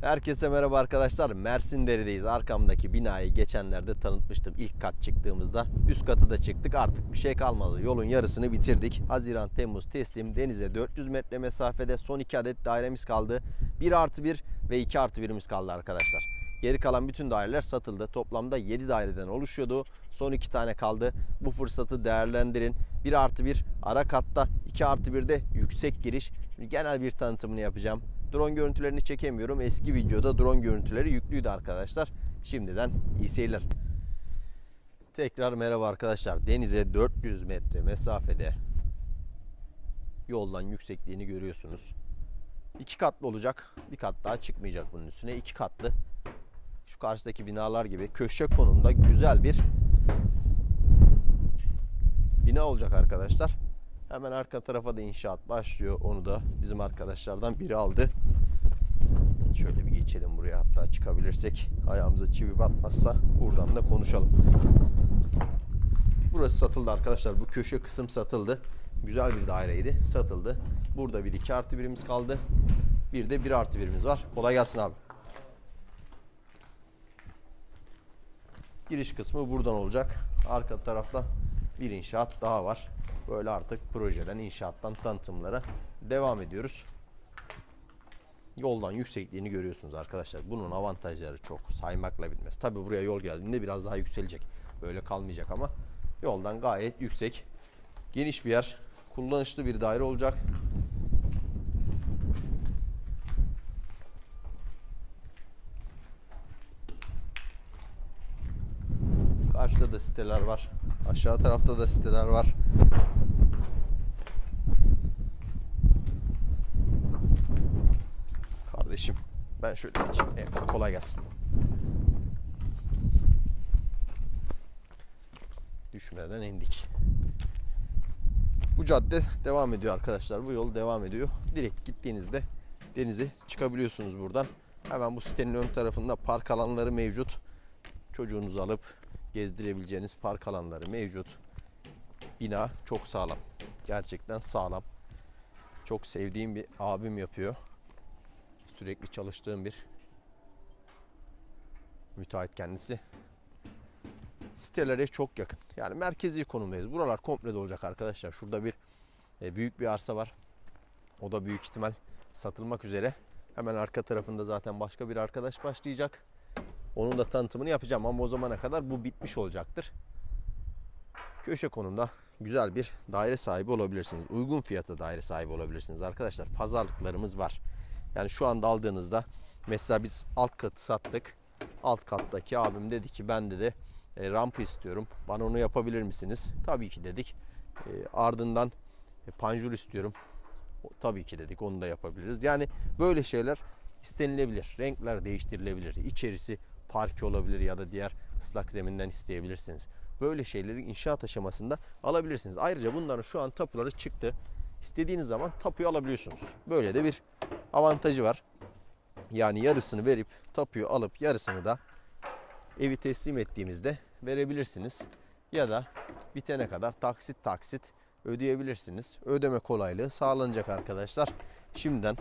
Herkese merhaba arkadaşlar. Mersin Deri'deyiz. Arkamdaki binayı geçenlerde tanıtmıştım. İlk kat çıktığımızda. Üst katı da çıktık. Artık bir şey kalmadı. Yolun yarısını bitirdik. Haziran, Temmuz teslim. Denize 400 metre mesafede son 2 adet dairemiz kaldı. 1 artı 1 ve 2 artı 1'imiz kaldı arkadaşlar. Geri kalan bütün daireler satıldı. Toplamda 7 daireden oluşuyordu. Son 2 tane kaldı. Bu fırsatı değerlendirin. 1 artı 1 ara katta, 2 artı 1'de yüksek giriş. Genel bir tanıtımını yapacağım. Drone görüntülerini çekemiyorum. Eski videoda drone görüntüleri yüklüydü arkadaşlar. Şimdiden iyi seyirler. Tekrar merhaba arkadaşlar. Denize 400 metre mesafede yoldan yüksekliğini görüyorsunuz. İki katlı olacak. Bir kat daha çıkmayacak bunun üstüne. İki katlı. Şu karşıdaki binalar gibi köşe konumda güzel bir bina olacak arkadaşlar. Hemen arka tarafa da inşaat başlıyor. Onu da bizim arkadaşlardan biri aldı. Şöyle bir geçelim buraya hatta çıkabilirsek ayağımıza çivi batmazsa buradan da konuşalım. Burası satıldı arkadaşlar. Bu köşe kısım satıldı. Güzel bir daireydi. Satıldı. Burada bir 2 artı birimiz kaldı. Bir de 1 artı birimiz var. Kolay gelsin abi. Giriş kısmı buradan olacak. Arka tarafta bir inşaat daha var. Böyle artık projeden, inşaattan tanıtımlara devam ediyoruz. Yoldan yüksekliğini görüyorsunuz arkadaşlar. Bunun avantajları çok. Saymakla bitmez. Tabi buraya yol geldiğinde biraz daha yükselecek. Böyle kalmayacak ama yoldan gayet yüksek. Geniş bir yer. Kullanışlı bir daire olacak. Karşıda da siteler var. Aşağı tarafta da siteler var. Kardeşim ben şöyle geçeyim. Evet, kolay gelsin. Düşmeden indik. Bu cadde devam ediyor arkadaşlar. Bu yol devam ediyor. Direkt gittiğinizde denize çıkabiliyorsunuz buradan. Hemen bu sitenin ön tarafında park alanları mevcut. Çocuğunuzu alıp gezdirebileceğiniz park alanları mevcut. Bina çok sağlam. Gerçekten sağlam. Çok sevdiğim bir abim yapıyor. Sürekli çalıştığım bir müteahhit kendisi. Sitelere çok yakın. Yani merkezi konumdayız. Buralar komple olacak arkadaşlar. Şurada bir e, büyük bir arsa var. O da büyük ihtimal satılmak üzere. Hemen arka tarafında zaten başka bir arkadaş başlayacak. Onun da tanıtımını yapacağım ama o zamana kadar bu bitmiş olacaktır. Köşe konumda güzel bir daire sahibi olabilirsiniz. Uygun fiyata daire sahibi olabilirsiniz arkadaşlar. Pazarlıklarımız var. Yani şu anda aldığınızda mesela biz alt katı sattık. Alt kattaki abim dedi ki ben de e, rampa istiyorum. Bana onu yapabilir misiniz? Tabii ki dedik. E, ardından e, panjur istiyorum. O, tabii ki dedik onu da yapabiliriz. Yani böyle şeyler istenilebilir. Renkler değiştirilebilir. İçerisi parke olabilir ya da diğer ıslak zeminden isteyebilirsiniz. Böyle şeyleri inşaat aşamasında alabilirsiniz. Ayrıca bunların şu an tapuları çıktı. İstediğiniz zaman tapuyu alabiliyorsunuz. Böyle de bir avantajı var. Yani yarısını verip tapuyu alıp yarısını da evi teslim ettiğimizde verebilirsiniz. Ya da bitene kadar taksit taksit ödeyebilirsiniz. Ödeme kolaylığı sağlanacak arkadaşlar. Şimdiden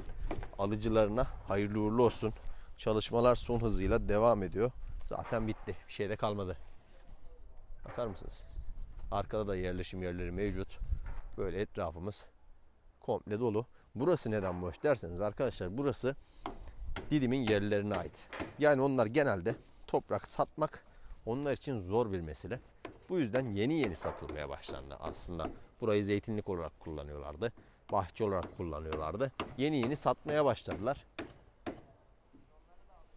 alıcılarına hayırlı uğurlu olsun. Çalışmalar son hızıyla devam ediyor. Zaten bitti. Bir şey de kalmadı. Bakar mısınız? Arkada da yerleşim yerleri mevcut. Böyle etrafımız komple dolu. Burası neden boş derseniz arkadaşlar burası Didim'in yerlerine ait. Yani onlar genelde toprak satmak onlar için zor bir mesele. Bu yüzden yeni yeni satılmaya başlandı aslında. Burayı zeytinlik olarak kullanıyorlardı. Bahçe olarak kullanıyorlardı. Yeni yeni satmaya başladılar.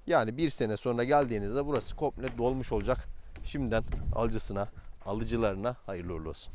Yani bir sene sonra geldiğinizde burası komple dolmuş olacak. Şimdiden alıcısına, alıcılarına hayırlı olsun.